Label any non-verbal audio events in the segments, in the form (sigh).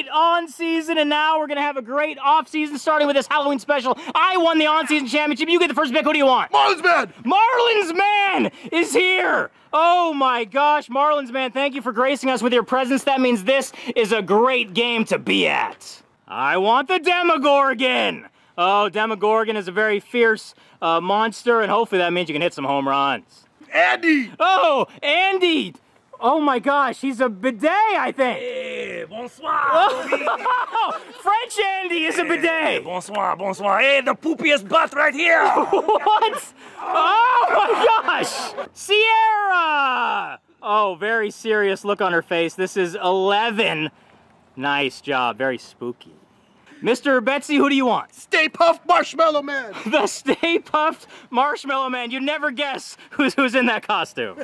great on season, and now we're gonna have a great off season, starting with this Halloween special. I won the on season championship. You get the first pick. Who do you want? Marlins man! Marlins man is here. Oh my gosh, Marlins man, thank you for gracing us with your presence. That means this is a great game to be at. I want the Demogorgon. Oh, Demogorgon is a very fierce uh, monster, and hopefully that means you can hit some home runs. Andy! Oh, Andy! Oh my gosh, he's a bidet, I think. Hey, bonsoir. (laughs) Oh, French Andy is a eh, bidet. Hey, bonsoir, bonsoir. Hey, the poopiest butt right here. (laughs) What? Oh my gosh! Ciara! Oh, very serious look on her face. This is 11. Nice job. Very spooky. Mr. Betsy, who do you want? Stay Puft Marshmallow Man! (laughs) The Stay Puft Marshmallow Man. You'd never guess who's, who's in that costume.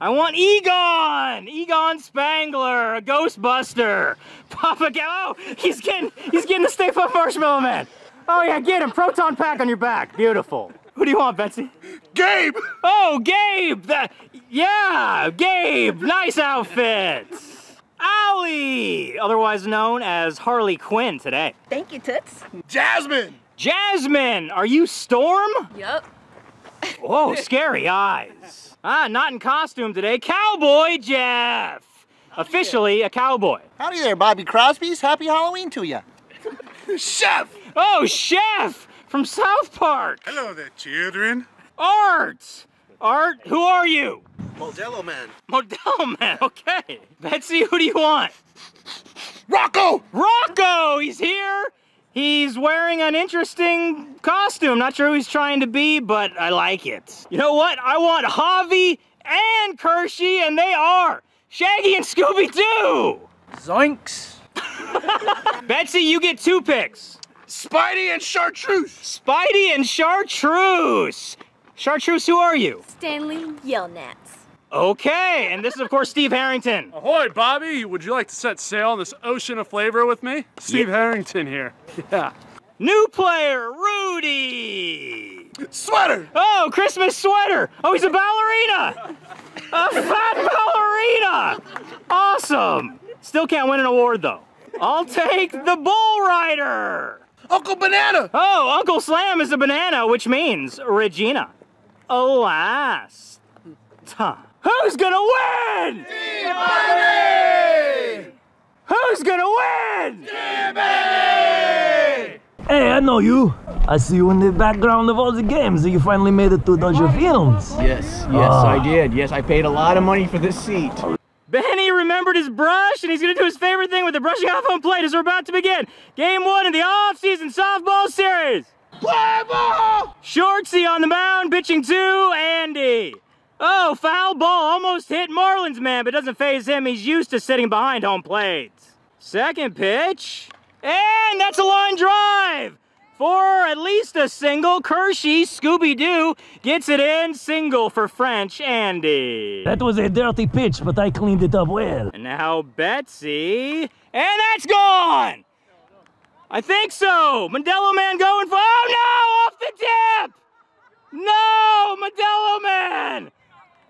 I want Egon! Egon Spengler, a Ghostbuster. Papa Ga- Oh, he's getting, he's getting the Stay Puft Marshmallow Man. Oh yeah, get him. Proton pack on your back. Beautiful. Who do you want, Betsy? Gabe! Oh, Gabe! That, yeah, Gabe! Nice outfit! Allie! Otherwise known as Harley Quinn today. Thank you, Toots. Jasmine! Jasmine! Are you Storm? Yup. Whoa, (laughs) scary eyes. Ah, not in costume today. Cowboy Jeff! Officially a cowboy. Howdy there, Bobby Crosby's. Happy Halloween to you. (laughs) Chef! Oh, Chef! From South Park! Hello there, children. Art! Art, who are you? Modelo Man. Model Man, (laughs) okay. Betsy, who do you want? Rocco! Rocco, he's here. He's wearing an interesting costume. Not sure who he's trying to be, but I like it. You know what? I want Javi and Kershey, and they are Shaggy and Scooby Doo. Zoinks. (laughs) Betsy, you get two picks. Spidey and Chartreuse! Spidey and Chartreuse. Chartreuse, who are you? Stanley Yelnats. Okay, and this is of course Steve Harrington. Ahoy, Bobby! Would you like to set sail on this ocean of flavor with me? Steve Harrington here. (laughs) Yeah. New player, Rudy. Sweater! Oh, Christmas sweater. Oh, he's a ballerina. A fat ballerina. Awesome. Still can't win an award though. I'll take the bull rider. Uncle Banana! Oh, Uncle Slam is a banana, which means Regina. Alas. Huh. Who's gonna win? Who's gonna win? Hey, I know you. I see you in the background of all the games. You finally made it to Dodger Films. Yes, yes, Ah. I did. Yes, I paid a lot of money for this seat. Benny remembered his brush, and he's gonna do his favorite thing with the brushing off home plate as we're about to begin. Game one in the off-season softball series. Play ball! Shortsy on the mound, pitching to Andy. Oh, foul ball almost hit Marlins man, but doesn't phase him. He's used to sitting behind home plate. Second pitch, and that's a line drive for at least a single. Kershey, Scooby Doo gets it in, single for French Andy. That was a dirty pitch, but I cleaned it up well. And now Betsy, and that's gone. I think so. Modelo Man going for. Oh no! Off the tip. No, Modelo Man.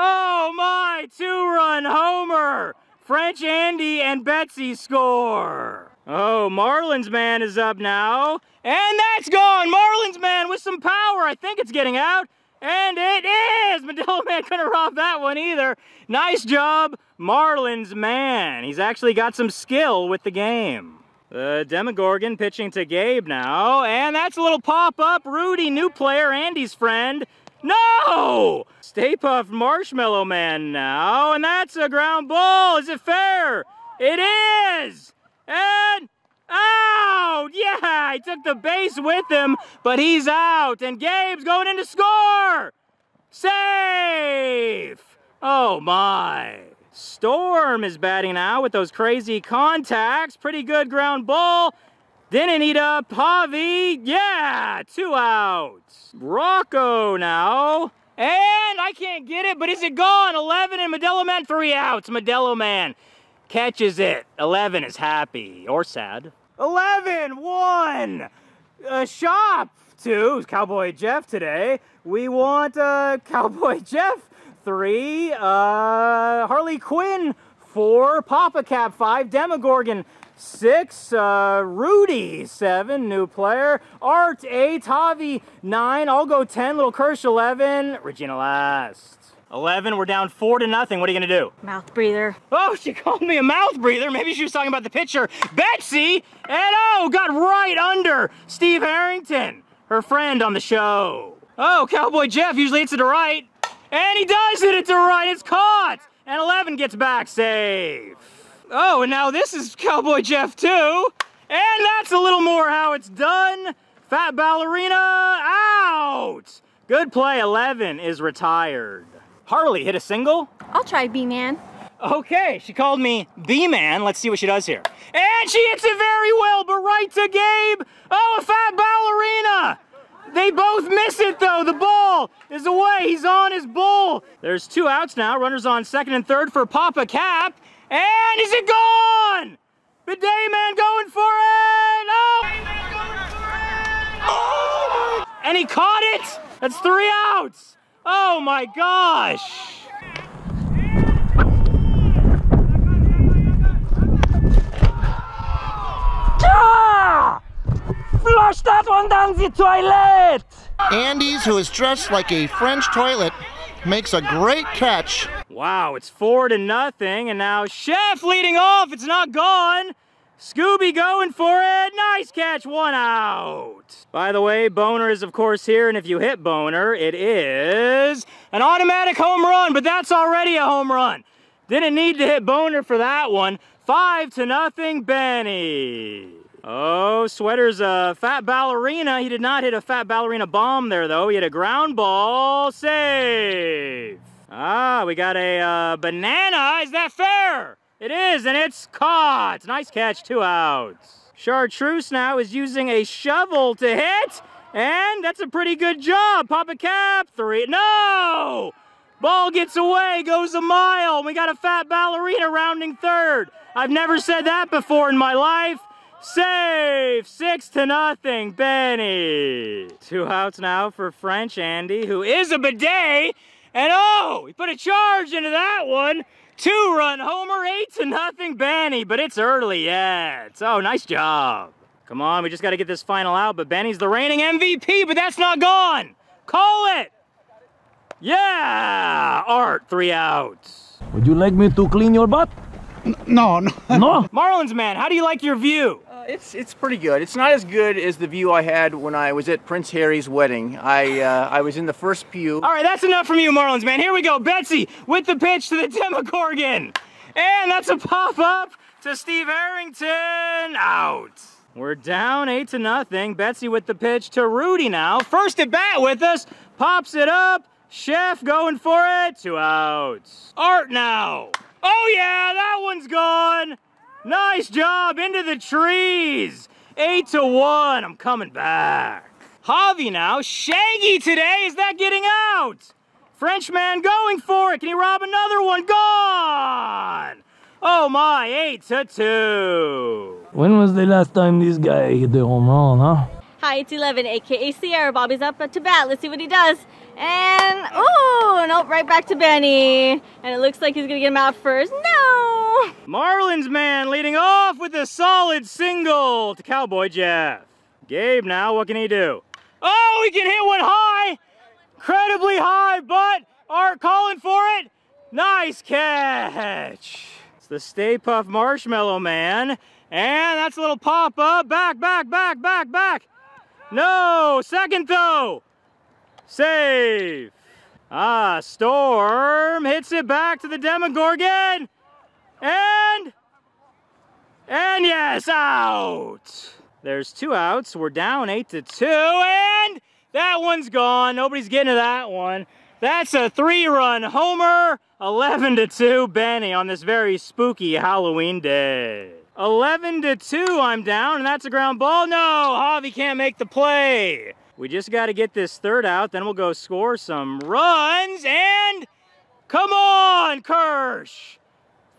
Oh my! Two-run homer. French Andy and Betsy score. Oh, Marlins man is up now. And that's gone. Marlins man with some power. I think it's getting out. And it is! (laughs) Modelo Man couldn't rob that one either. Nice job, Marlins man. He's actually got some skill with the game. The Demogorgon pitching to Gabe now. And that's a little pop-up. Rudy, new player, Andy's friend. No! Stay Puft Marshmallow Man now. And that's a ground ball. Is it fair? It is! And out! Yeah, he took the base with him, but he's out. And Gabe's going in to score! Safe! Oh my. Storm is batting now with those crazy contacts. Pretty good ground ball. Didn't Pavi. Yeah, two outs. Rocco now. And I can't get it, but is it gone? 11 and Modelo Man, three outs. Modelo Man catches it. 11 is happy or sad. 11, one. Uh, shop two, Cowboy Jeff today. We want uh, Cowboy (laughs) Jeff three, uh, Harley Quinn four, Papa Cap five, Demogorgon Six, uh, Rudy, seven, new player. Art, eight, Javi, nine. I'll go 10, Little Kirsch, 11. Regina last. 11, we're down four to nothing. What are you gonna do? Mouth breather. Oh, she called me a mouth breather. Maybe she was talking about the pitcher, Betsy. And oh, got right under Steve Harrington, her friend on the show. Oh, Cowboy Jeff usually hits it to right. And he does hit it to right. It's caught. And 11 gets back safe. Oh, and now this is Cowboy Jeff too. And that's a little more how it's done. Fat Ballerina out. Good play. 11 is retired. Harley hit a single. I'll try B-Man. Okay, she called me B-Man. Let's see what she does here. And she hits it very well, but right to Gabe. Oh, a fat ballerina. They both miss it though. The ball is away. He's on his bull. There's two outs now. Runners on second and third for Papa Cap. And is it gone? Bidet man going for it. Oh! And he caught it. That's three outs. Oh my gosh. Ah! Flush that one down the toilet! Andes, who is dressed like a French toilet, makes a great catch. Wow, it's four to nothing, and now Chef leading off. It's not gone. Scooby going for it. Nice catch, one out. By the way, Boner is of course here, and if you hit Boner, it is an automatic home run, but that's already a home run. Didn't need to hit Boner for that one. Five to nothing, Benny. Oh, Sweater's a fat ballerina. He did not hit a fat ballerina bomb there, though. He hit a ground ball save. Ah, we got a uh, banana. Is that fair? It is, and it's caught. Nice catch, two outs. Chartreuse now is using a shovel to hit, and that's a pretty good job. Papa Cap, three. No! Ball gets away, goes a mile. We got a fat ballerina rounding third. I've never said that before in my life. Save! Six to nothing, Benny. Two outs now for French Andy, who is a bidet. And oh, he put a charge into that one. Two run homer, eight to nothing, Benny, but it's early yet. Oh, nice job. Come on, we just got to get this final out, but Benny's the reigning MVP, but that's not gone. Call it. Yeah, Art, three outs. Would you like me to clean your butt? No, no. No? Marlins, man, how do you like your view? It's it's pretty good. It's not as good as the view I had when I was at Prince Harry's wedding. I uh, I was in the first pew. All right, that's enough from you, Marlins, man. Here we go. Betsy with the pitch to the Demogorgon. And that's a pop-up to Steve Harrington. Out. We're down eight to nothing. Betsy with the pitch to Rudy now. First at bat with us. Pops it up. Chef going for it. Two outs. Art now. Oh yeah, that one's gone. Nice job into the trees. Eight to one. I'm coming back. Javi now. Shaggy today. Is that getting out? Frenchman going for it. Can he rob another one? Gone. Oh my, eight to two. When was the last time this guy hit the home run, huh? Hi, it's 11, aka Ciara. Bobby's up to bat. Let's see what he does. And, oh, nope, right back to Benny. And it looks like he's gonna get him out first. No! Marlins man leading off with a solid single to Cowboy Jeff. Gabe now, what can he do? Oh, he can hit one high! Incredibly high, but Art calling for it. Nice catch. It's the Stay Puff Marshmallow Man. And that's a little pop up. Back, back, back, back, back. No, second though. Save. Ah, Storm hits it back to the Demogorgon. And, and yes, out. There's two outs. We're down eight to two, and that one's gone. Nobody's getting to that one. That's a three-run homer. 11 to two, Benny on this very spooky Halloween day. 11 to two, I'm down, and that's a ground ball. No, Javi can't make the play. We just got to get this third out, then we'll go score some runs, and come on, Kirsch.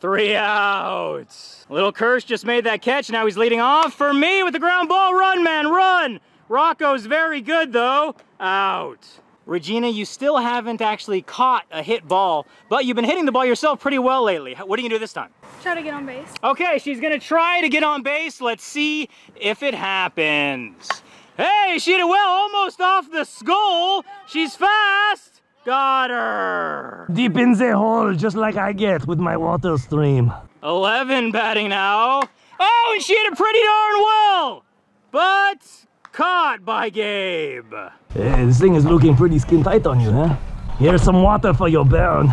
Three outs. Little Kirsch just made that catch. Now he's leading off for me with the ground ball. Run, man, run. Rocco's very good, though. Out. Regina, you still haven't actually caught a hit ball, but you've been hitting the ball yourself pretty well lately. What are you do this time? Try to get on base. Okay, she's gonna try to get on base. Let's see if it happens. Hey, she did well, almost off the skull. She's fast. Got her. Deep in the hole, just like I get with my water stream. 11 batting now. Oh, and she hit it pretty darn well. But caught by Gabe. Hey, this thing is looking pretty skin tight on you, huh? Here's some water for your burn.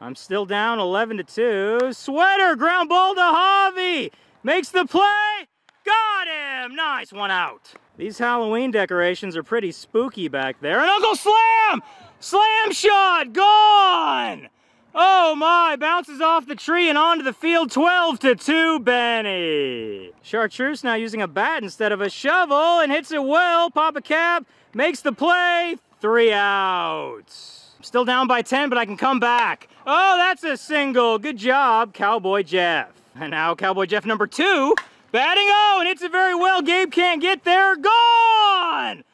I'm still down 11 to 2. Sweater ground ball to Javi. Makes the play. Got him. Nice one out. These Halloween decorations are pretty spooky back there. And Uncle Slam! Slam shot! Gone! Oh my, bounces off the tree and onto the field 12 to 2 Benny. Chartreuse now using a bat instead of a shovel and hits it well. Papa Cap makes the play, three outs. Still down by 10, but I can come back. Oh, that's a single. Good job, Cowboy Jeff. And now Cowboy Jeff number two, batting oh, and hits it very well. Gabe can't get there. Gone!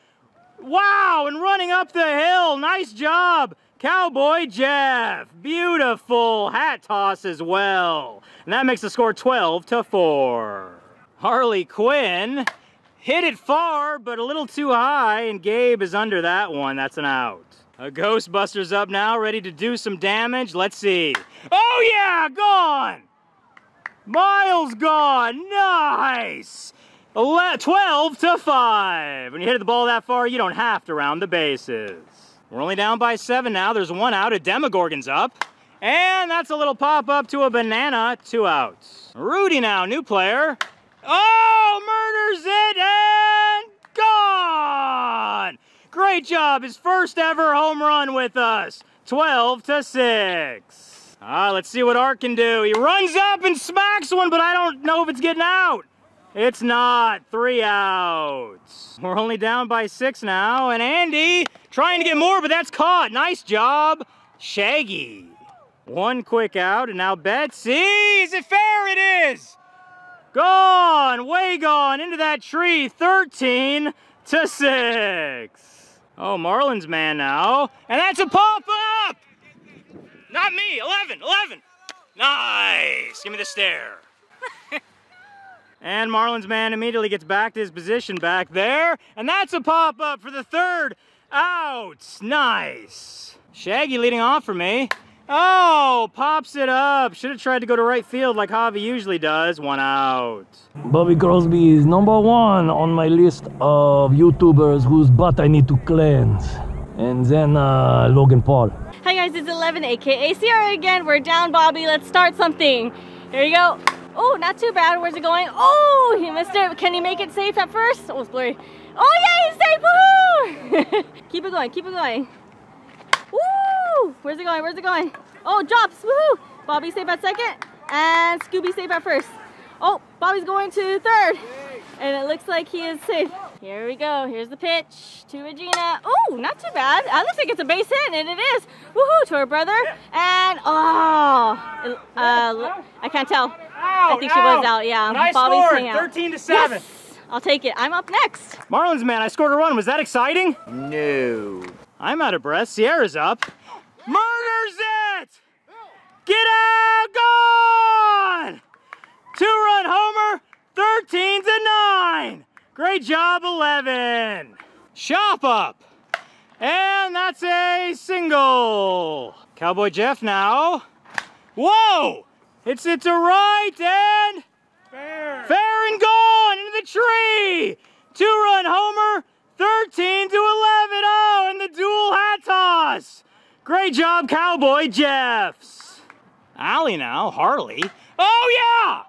Wow, and running up the hill. Nice job. Cowboy Jeff. Beautiful hat toss as well. And that makes the score 12 to 4. Harley Quinn hit it far, but a little too high, and Gabe is under that one. That's an out. A Ghostbuster's up now, ready to do some damage. Let's see. Oh yeah, gone! Miles gone, nice! 12 to 5. When you hit the ball that far, you don't have to round the bases. We're only down by seven now. There's one out. A Demogorgon's up. And that's a little pop up to a banana. Two outs. Rudy now, new player. Oh, murders it and gone. Great job. His first ever home run with us. 12 to 6. Ah, let's see what Art can do. He runs up and smacks one, but I don't know if it's getting out. It's not. Three outs. We're only down by six now. And Andy trying to get more, but that's caught. Nice job, Shaggy. One quick out, and now Betsy. Is it fair? It is. Gone, way gone, into that tree. 13 to 6. Oh, Marlins man now. And that's a pop up. Not me. 11, 11. Nice. Give me the stare. (laughs) And Marlins man immediately gets back to his position back there. And that's a pop-up for the third out. Nice. Shaggy leading off for me. Oh, pops it up. Should have tried to go to right field like Javi usually does. One out. Bobby Crosby is number one on my list of YouTubers whose butt I need to cleanse. And then uh, Logan Paul. Hi guys, it's 11 aka Ciara again. We're down Bobby. Let's start something. Here you go. Oh, not too bad. Where's it going? Oh, he missed it. Can he make it safe at first? Oh, it's blurry. Oh, yeah, he's safe. Woohoo! (laughs) keep it going. Keep it going. Woo! Where's it going? Where's it going? Oh, drops. Woohoo! Bobby safe at second. And Scooby safe at first. Oh, Bobby's going to third. And it looks like he is safe. Here we go. Here's the pitch to Regina. Oh, not too bad. That looks like it's a base hit, and it is. Woohoo to her brother. And, oh, uh, I can't tell. I think she was out, yeah. Nice Bobby's score, out. 13 to 7. Yes, I'll take it. I'm up next. Marlins man, I scored a run. Was that exciting? No. I'm out of breath. Ciara's up. Murders it! Get out! Gone! Two-run homer, 13 to 9. Great job, 11. Shop up. And that's a single. Cowboy Jeff now. Whoa! It's it to right and fair. Fair and gone into the tree. Two-run homer, 13 to 11. Oh, and the dual hat toss. Great job, Cowboy Jeffs. Allie now, Harley. Oh yeah!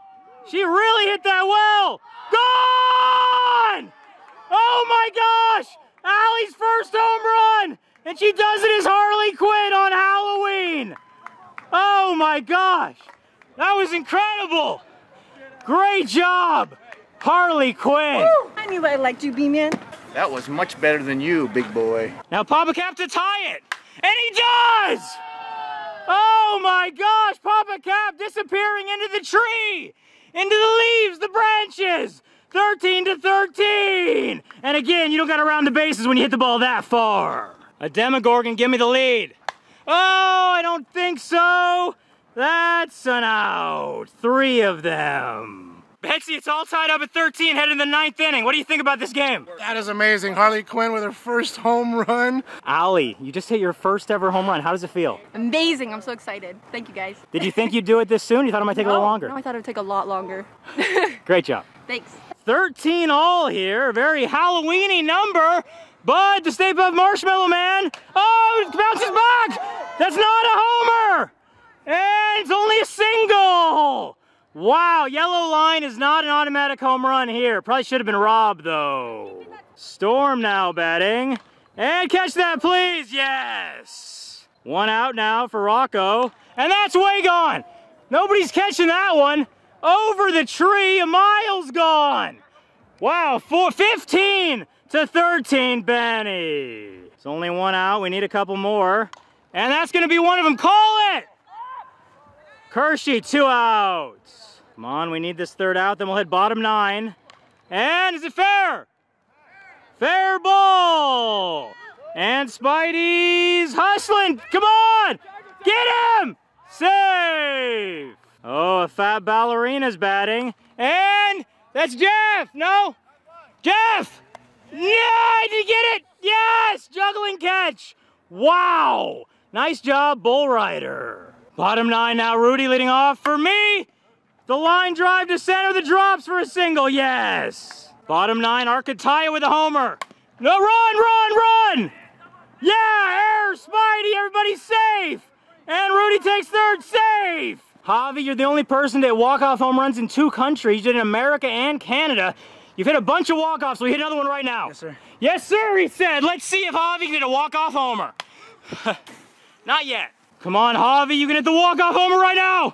She really hit that well. Gone! Oh my gosh! Allie's first home run! And she does it as Harley Quinn on Halloween! Oh my gosh! That was incredible! Great job, Harley Quinn! I knew I liked you, B-Man. That was much better than you, big boy. Now Papa Cap to tie it! And he does! Oh my gosh, Papa Cap disappearing into the tree! Into the leaves, the branches! 13 to 13! And again, you don't gotta round the bases when you hit the ball that far. A Demogorgon, give me the lead. Oh, I don't think so. That's an out. Three of them. Betsy, it's all tied up at 13, heading the ninth inning. What do you think about this game? That is amazing. Harley Quinn with her first home run. Allie, you just hit your first ever home run. How does it feel? Amazing. I'm so excited. Thank you guys. Did you think you'd do it this soon? You thought it might take a little (laughs) longer? No, I thought it would take a lot longer. (laughs) Great job. Thanks. 13 all here, very Halloweeny number. But the Stay Puft Marshmallow Man, oh, bounces back. That's not a homer. And it's only a single. Wow, yellow line is not an automatic home run here. Probably should have been robbed though. Storm now batting. And catch that please, yes. One out now for Rocco. And that's way gone. Nobody's catching that one. Over the tree, a mile's gone. Wow, four, 15 to 13, Benny. It's only one out, we need a couple more. And that's gonna be one of them, call it! Kershey, two outs. Come on, we need this third out, then we'll hit bottom nine. And is it fair? Fair ball! And Spidey's hustling, come on! Get him! Save! Oh, a fat ballerina's batting. And that's Jeff, no? Jeff! Yeah, I did get it? Yes, juggling catch. Wow, nice job, Bull Rider. Bottom nine now, Rudy leading off for me. The line drive to center, the drops for a single, yes. Bottom nine, Arcataya with a homer. No, run, run, run! Yeah, air, Spidey, everybody's safe. And Rudy takes third, safe. Javi, you're the only person to hit walk-off home runs in two countries. You did in America and Canada. You've hit a bunch of walk-offs, so we hit another one right now. Yes, sir. Yes, sir, he said. Let's see if Javi can hit a walk-off homer. (laughs) Not yet. Come on, Javi, you can hit the walk-off homer right now.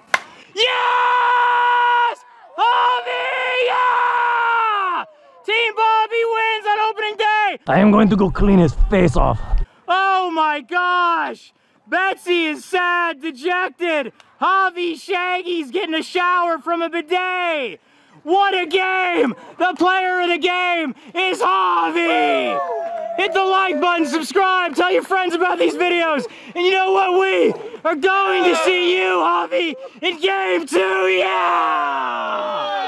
Yes! Javi, yeah! Team Bobby wins on opening day. I am going to go clean his face off. Oh my gosh! Betsy is sad, dejected. Javi Shaggy's getting a shower from a bidet. What a game! The player of the game is Javi! Hit the like button, subscribe, tell your friends about these videos. And you know what? We are going to see you, Javi, in game two. Yeah!